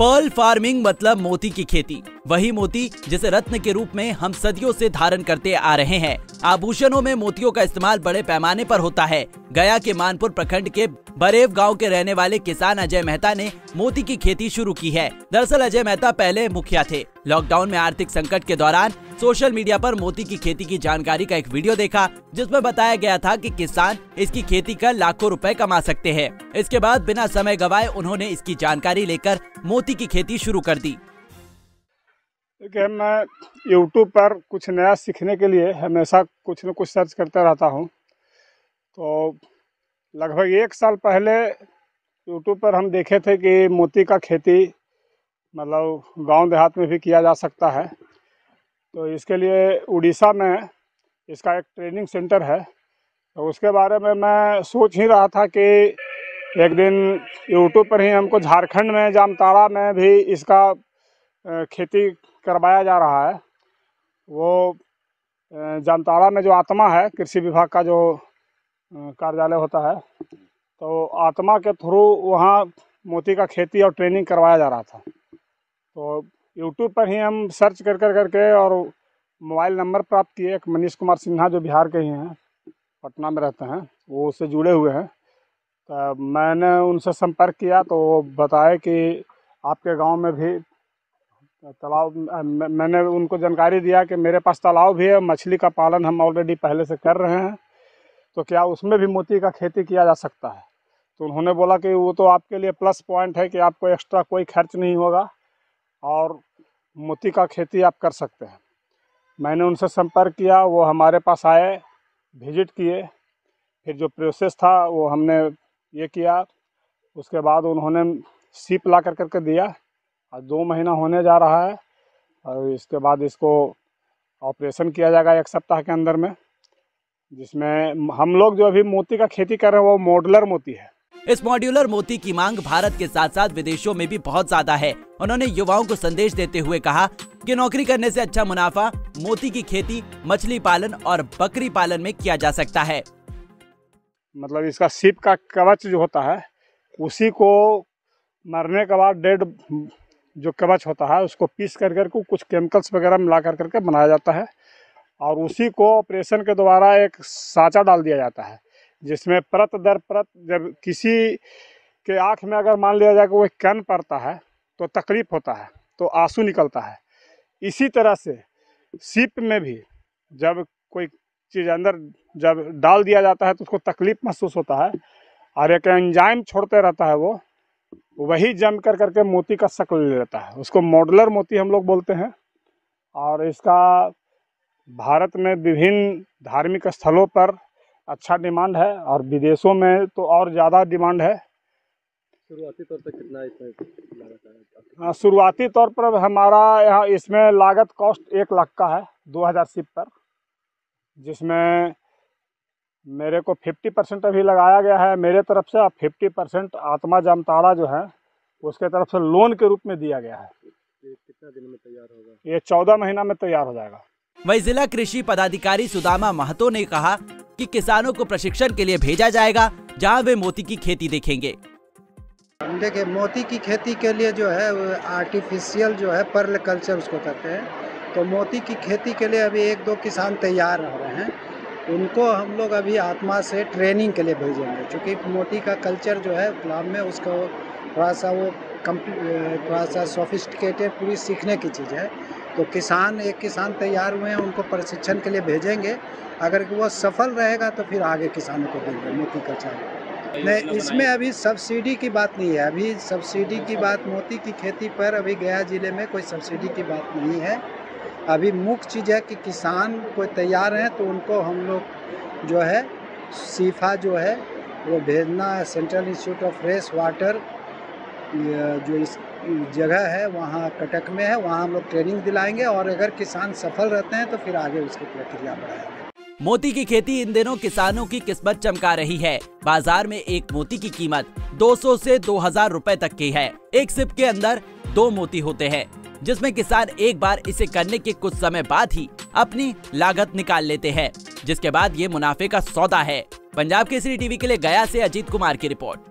Perl farming मतलब मोती की खेती। वही मोती जिसे रत्न के रूप में हम सदियों से धारण करते आ रहे हैं। आभूषणों में मोतियों का इस्तेमाल बड़े पैमाने पर होता है। गया के मानपुर प्रखंड के बरेव गाँव के रहने वाले किसान अजय मेहता ने मोती की खेती शुरू की है। दरअसल अजय मेहता पहले मुखिया थे। लॉकडाउन में आर्थिक संकट के दौरान सोशल मीडिया पर मोती की खेती की जानकारी का एक वीडियो देखा, जिसमें बताया गया था कि किसान इसकी खेती कर लाखों रुपए कमा सकते हैं। इसके बाद बिना समय गवाए उन्होंने इसकी जानकारी लेकर मोती की खेती शुरू कर दी। देखिए, मैं यूट्यूब पर कुछ नया सीखने के लिए हमेशा कुछ न कुछ सर्च करता रहता हूँ। तो लगभग एक साल पहले यूट्यूब पर हम देखे थे कि मोती का खेती मतलब गाँव देहात में भी किया जा सकता है। तो इसके लिए उड़ीसा में इसका एक ट्रेनिंग सेंटर है। तो उसके बारे में मैं सोच ही रहा था कि एक दिन यूट्यूब पर ही हमको झारखंड में, जामताड़ा में भी इसका खेती करवाया जा रहा है। वो जामताड़ा में जो आत्मा है, कृषि विभाग का जो कार्यालय होता है तो आत्मा के थ्रू वहाँ मोती का खेती और ट्रेनिंग करवाया जा रहा था। तो यूट्यूब पर ही हम सर्च कर कर करके और मोबाइल नंबर प्राप्त किए। एक मनीष कुमार सिन्हा जो बिहार के ही हैं, पटना में रहते हैं, वो उससे जुड़े हुए हैं। तो मैंने उनसे संपर्क किया तो वो बताए कि आपके गाँव में भी तालाब मैंने उनको जानकारी दिया कि मेरे पास तालाब भी है, मछली का पालन हम ऑलरेडी पहले से कर रहे हैं। तो क्या उसमें भी मोती का खेती किया जा सकता है? तो उन्होंने बोला कि वो तो आपके लिए प्लस पॉइंट है कि आपको एक्स्ट्रा कोई खर्च नहीं होगा। और मोती का खेती आप कर सकते हैं। मैंने उनसे संपर्क किया, वो हमारे पास आए विज़िट किए। फिर जो प्रोसेस था, वो हमने ये किया। उसके बाद उन्होंने सीप ला कर करके दिया। और दो महीना होने जा रहा है और इसके बाद इसको ऑपरेशन किया जाएगा एक सप्ताह के अंदर में, जिसमें हम लोग जो अभी मोती का खेती कर रहे हैं, वो मॉडलर मोती है। इस मॉड्यूलर मोती की मांग भारत के साथ साथ विदेशों में भी बहुत ज़्यादा है। उन्होंने युवाओं को संदेश देते हुए कहा कि नौकरी करने से अच्छा मुनाफा मोती की खेती, मछली पालन और बकरी पालन में किया जा सकता है। मतलब इसका सीप का कवच जो होता है, उसी को मरने के बाद डेड जो कवच होता है, उसको पीस कर कर को कुछ केमिकल्स वगैरह मिला कर करके बनाया जाता है और उसी को ऑपरेशन के द्वारा एक साँचा डाल दिया जाता है, जिसमें परत दर परत जब किसी के आँख में अगर मान लिया जाए कि वो कन पड़ता है तो तकलीफ़ होता है तो आँसू निकलता है। इसी तरह से सीप में भी जब कोई चीज़ अंदर जब डाल दिया जाता है तो उसको तकलीफ़ महसूस होता है और एक एंजाइम छोड़ते रहता है वो, वही जम कर करके मोती का शक्ल ले लेता है। उसको मॉडलर मोती हम लोग बोलते हैं और इसका भारत में विभिन्न धार्मिक स्थलों पर अच्छा डिमांड है और विदेशों में तो और ज़्यादा डिमांड है। शुरुआती तौर पर कितना इसमें लागत है हाँ शुरुआती तौर पर हमारा यहाँ इसमें लागत कॉस्ट एक लाख का है दो हज़ार सिप पर जिसमें मेरे को फिफ्टी परसेंट अभी लगाया गया है। मेरे तरफ़ से फिफ्टी परसेंट आत्मा जामताड़ा जो है उसके तरफ़ से लोन के रूप में दिया गया है। कितना दिन में तैयार होगा? ये चौदह महीना में तैयार हो जाएगा। वही जिला कृषि पदाधिकारी सुदामा महतो ने कहा कि किसानों को प्रशिक्षण के लिए भेजा जाएगा जहाँ वे मोती की खेती देखेंगे। देखिए मोती की खेती के लिए जो है आर्टिफिशियल जो है पर्ल कल्चर उसको कहते हैं। तो मोती की खेती के लिए अभी एक दो किसान तैयार हो रहे हैं। उनको हम लोग अभी आत्मा से ट्रेनिंग के लिए भेजेंगे। क्योंकि मोती का कल्चर जो है गुलाब में उसका थोड़ा सा वो थोड़ा सा सोफिस्टिकेटेड पूरी सीखने की चीज़ है। तो किसान, एक किसान तैयार हुए हैं, उनको प्रशिक्षण के लिए भेजेंगे। अगर वो सफल रहेगा तो फिर आगे किसानों को देंगे मोती का नहीं इसमें अभी सब्सिडी की बात नहीं है। अभी सब्सिडी की बात मोती की खेती पर अभी गया ज़िले में कोई सब्सिडी की बात नहीं है। अभी मुख्य चीज़ है कि किसान कोई तैयार हैं तो उनको हम लोग जो है, सीफा जो है, वो भेजना है। Central institute of fresh water जो इस जगह है, वहाँ कटक में है। वहाँ हम लोग ट्रेनिंग दिलाएँगे और अगर किसान सफल रहते हैं तो फिर आगे उसकी प्रक्रिया बढ़ाएँगे। मोती की खेती इन दिनों किसानों की किस्मत चमका रही है। बाज़ार में एक मोती की कीमत 200 से 2000 रुपए तक की है। एक सिप के अंदर दो मोती होते हैं, जिसमें किसान एक बार इसे करने के कुछ समय बाद ही अपनी लागत निकाल लेते हैं, जिसके बाद ये मुनाफे का सौदा है। पंजाब केसरी टीवी के लिए गया ऐसी अजीत कुमार की रिपोर्ट।